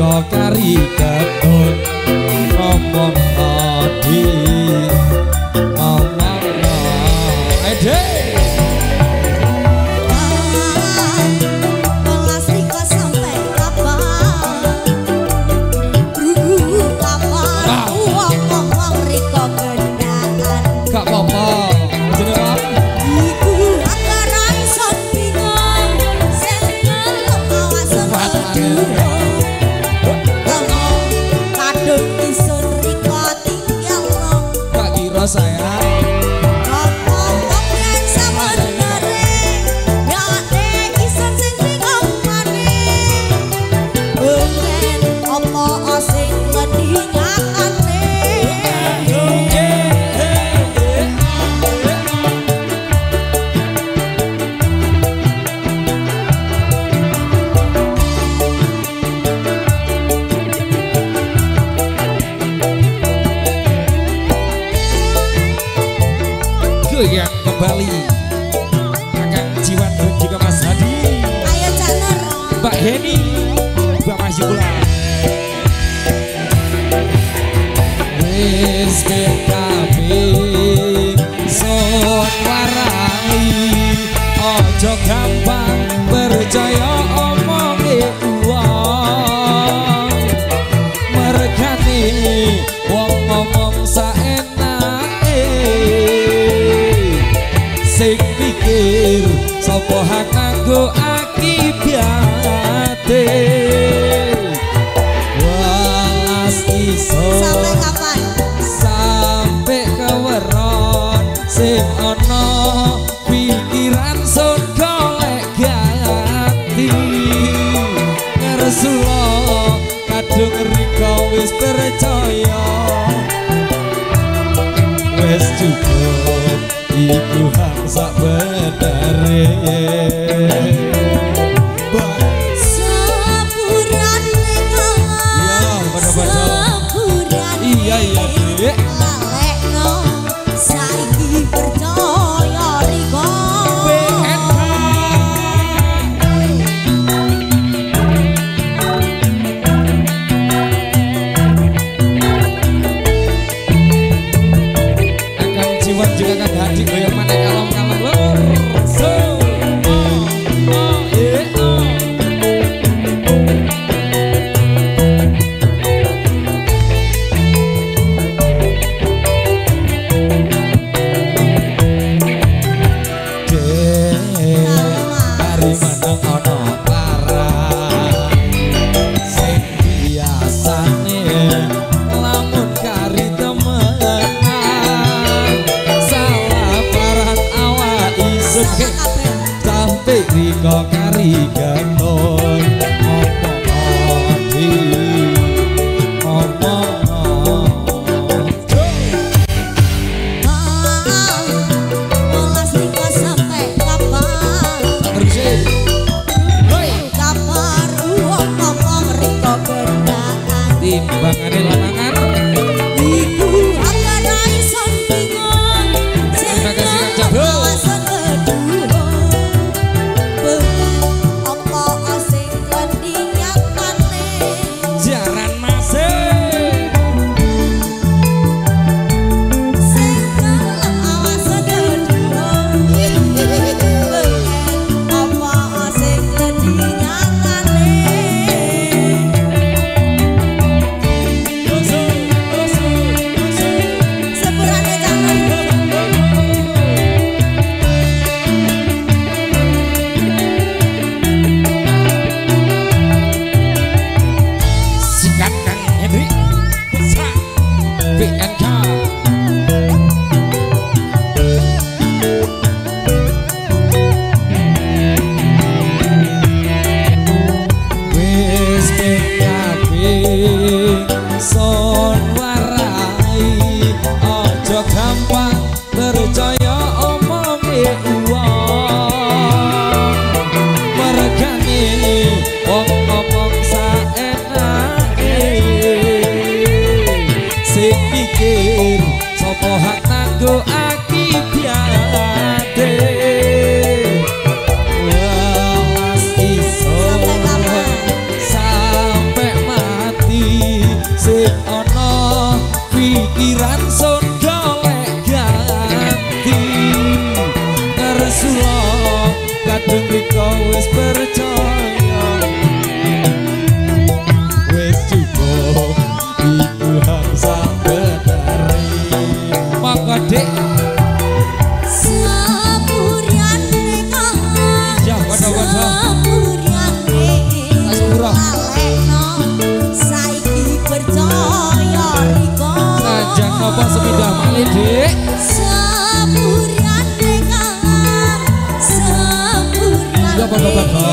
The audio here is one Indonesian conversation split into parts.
kok kari kebon Kalau saya is percaya wes cukup and time. Baba Baba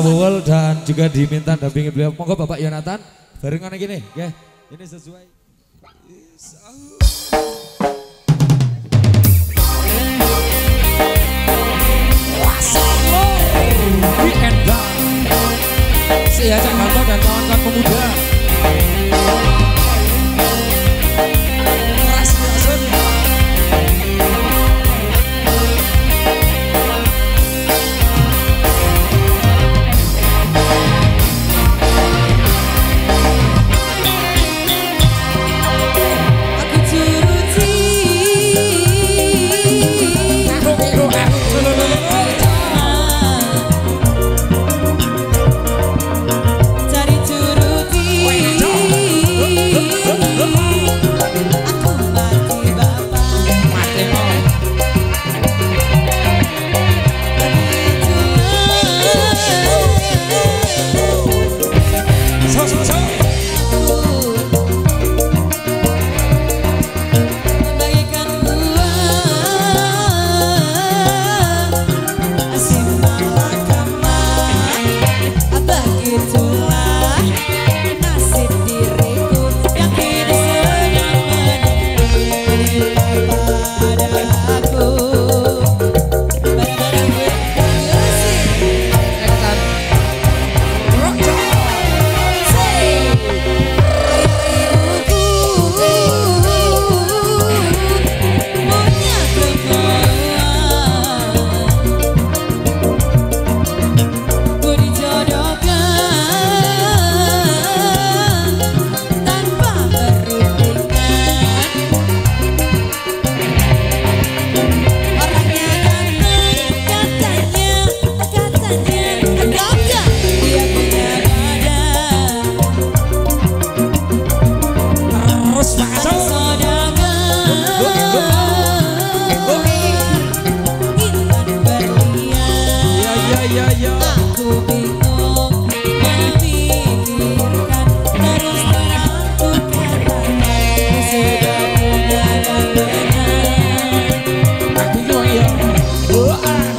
Wewel dan juga diminta dampingi beliau. Monggo Bapak Yonatan barengan gini, ya. Ini sesuai. Oh,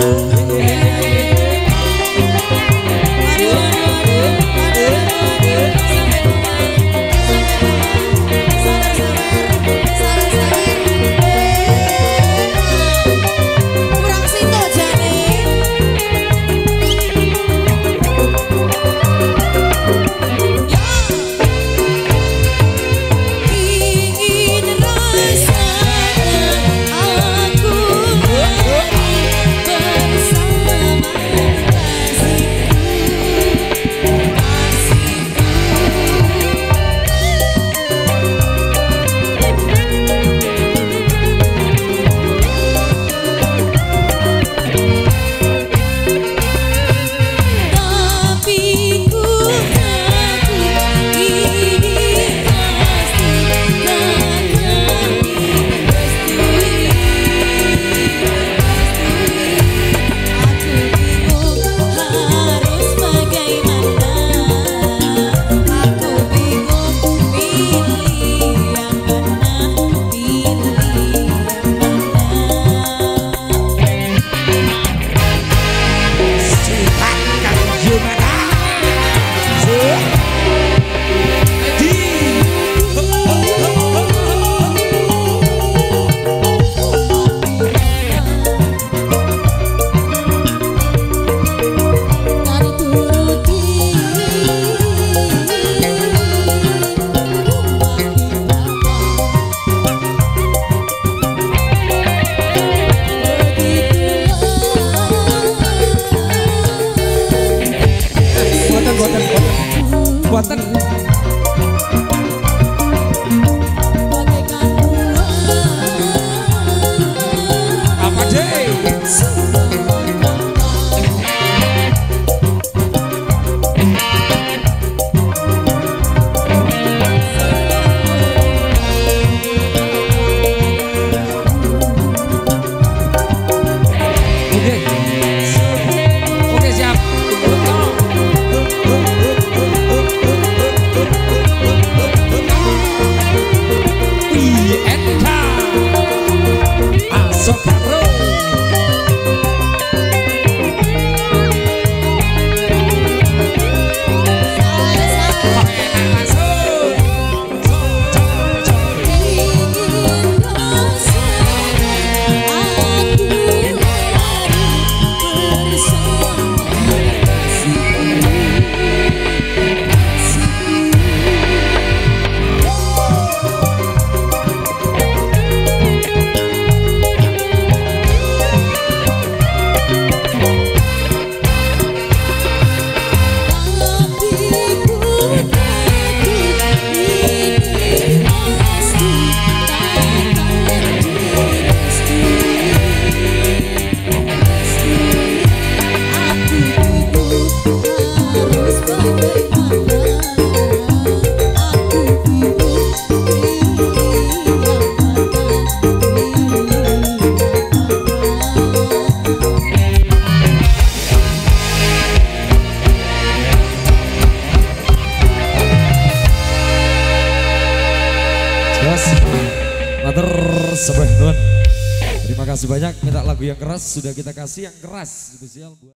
sudah kita kasih yang keras spesial buat